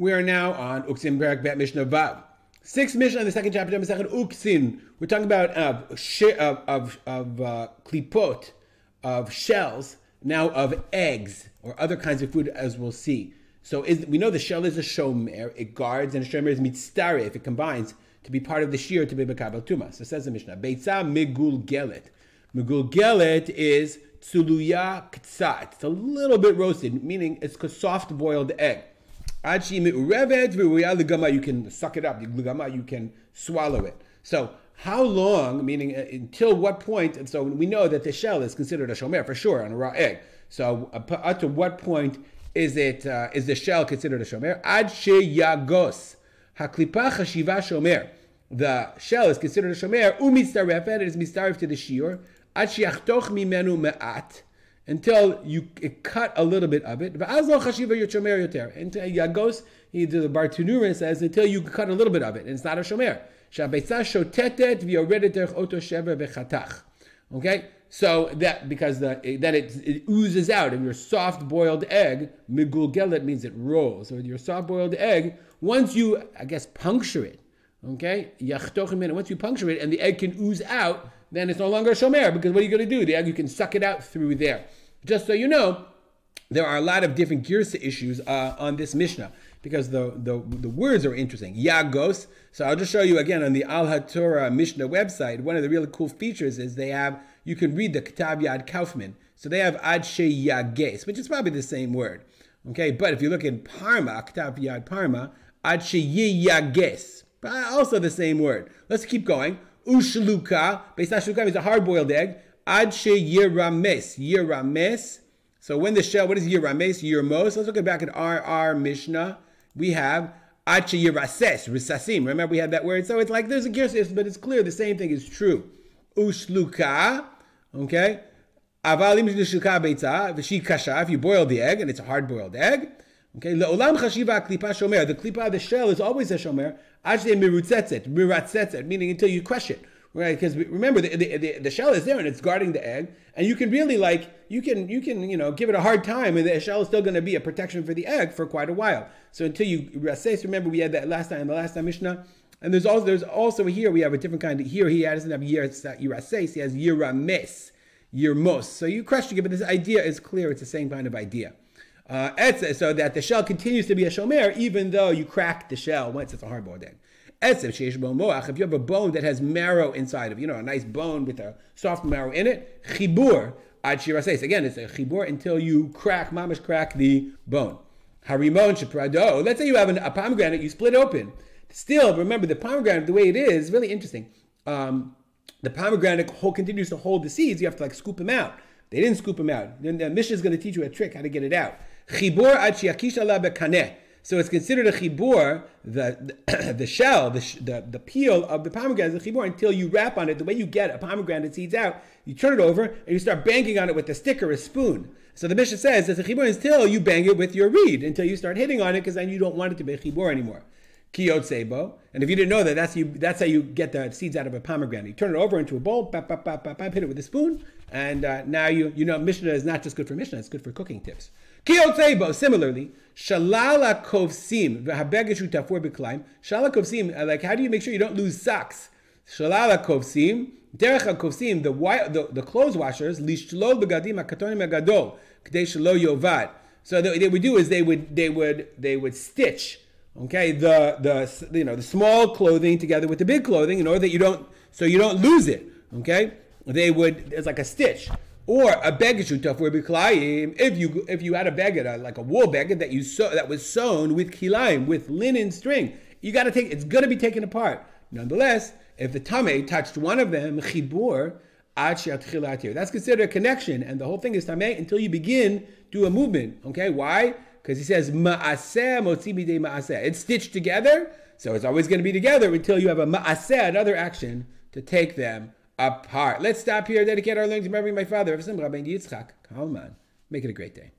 We are now on Uksin Perak Bet Mishnah Vav. Sixth Mishnah in the second chapter, of second Uksin. We're talking about uh, of of, of uh, klipot, of shells, now of eggs or other kinds of food, as we'll see. So is, we know the shell is a shomer, it guards, and a shomer is mitzare if it combines to be part of the shear to be bekabel tuma. So says the Mishnah, beitza migul gelet. Migul gelet is tsuluya ktsat. It's a little bit roasted, meaning it's a soft boiled egg. You can suck it up. You can swallow it. So how long, meaning uh, until what point, and so we know that the shell is considered a shomer for sure on a raw egg. So uh, up to what point is it uh, is the shell considered a shomer? Ad she yagos haklipa chashiva shomer. The shell is considered a shomer. Umitzarefet. It is mitzaref to the shiur. Ad sheachtoch mimenu me'at until you cut a little bit of it. Until Yagos, he the Bartanura says until you cut a little bit of it, and it's not a shomer. Okay, so that because the then it, it oozes out of your soft boiled egg. Migulgelet means it rolls. So your soft boiled egg, once you I guess puncture it, okay, once you puncture it and the egg can ooze out, then it's no longer a shomer because what are you going to do? The egg you can suck it out through there. Just so you know, there are a lot of different girsa issues uh, on this Mishnah because the, the, the words are interesting. Yagos. So I'll just show you again on the Al HaTorah Mishnah website. One of the really cool features is they have, you can read the Ketav Yad Kaufmann. So they have Ad She Yages, which is probably the same word. Okay, but if you look in Parma, Ketav Yad Parma, Ad She Yages, also the same word. Let's keep going. Ushluka, based on shluka, is a hard boiled egg. Ad she yirames. Yirames. So when the shell, what is yirames? Yirmos. Let's look back at our, our Mishnah. We have ad she yirases. Risasim. Remember we had that word? So it's like there's a gear but it's clear the same thing is true. Ushluka. Okay. Avalim shluka beitza. V'shi kasha. If you boil the egg, and it's a hard boiled egg. Okay, le'olam chashiva klipa shomer. The klipa, the shell, is always a shomer. Ad mirutzetzet, miratzetzet, meaning until you crush it right? Because remember, the, the, the, shell is there and it's guarding the egg, and you can really like you can you can you know give it a hard time, and the shell is still going to be a protection for the egg for quite a while. So until you rases, remember we had that last time, the last time Mishnah. And there's also there's also here we have a different kind of here he doesn't have yirases, he has yirames, yirmos. So you question it, but this idea is clear. It's the same kind of idea. Uh, so that the shell continues to be a shomer even though you crack the shell once it's a hard-boiled egg. If you have a bone that has marrow inside of, you know, a nice bone with a soft marrow in it, chibur ad shirases. Again, it's a chibur until you crack, mamish crack the bone. Harimon sheprado. Let's say you have an, a pomegranate, you split open. Still, remember the pomegranate, the way it is, really interesting. Um, the pomegranate continues to hold the seeds. You have to like scoop them out. They didn't scoop them out. Then the Mishnah is going to teach you a trick how to get it out. Chibur ad bekaneh. So it's considered a chibur, the, the, shell, the, the, the peel of the pomegranate is a chibur until you wrap on it. The way you get a pomegranate seeds out, you turn it over and you start banging on it with a stick or a spoon. So the Mishnah says that the chibur until you bang it with your reed, until you start hitting on it, because then you don't want it to be a chibur anymore. Kiyot sebo. And if you didn't know that, that's, you, that's how you get the seeds out of a pomegranate. You turn it over into a bowl, bap, bap, bap, bap, bap, hit it with a spoon, and uh, now you, you know Mishnah is not just good for Mishnah, it's good for cooking tips. Kiyotzebo, similarly, shalala kovsim, v'habegeshu tafur b'klaim, shalala kovsim, uh, like how do you make sure you don't lose socks? Shalala kovsim, derech kovsim, the, the, the clothes washers, lishlol begadim hakatonim agadol, k'dei shalo yovad. So what they would do is they would, they would, they would stitch, okay, the, the, you know, the small clothing together with the big clothing in order that you don't, so you don't lose it, okay? They would, it's like a stitch or a where biklayim, if you if you had a beged, like a wool beged that you sew that was sewn with kilayim with linen string, you got to take it's going to be taken apart. Nonetheless, if the tame touched one of them, chibur, that's considered a connection, and the whole thing is tame until you begin do a movement. Okay, why? Because he says maaseh motzibide maaseh. It's stitched together, so it's always going to be together until you have a maaseh, another action to take them apart. Let's stop here. Dedicate our learning to remembering my father, Rabbi Yitzchak Kalman. Make it a great day.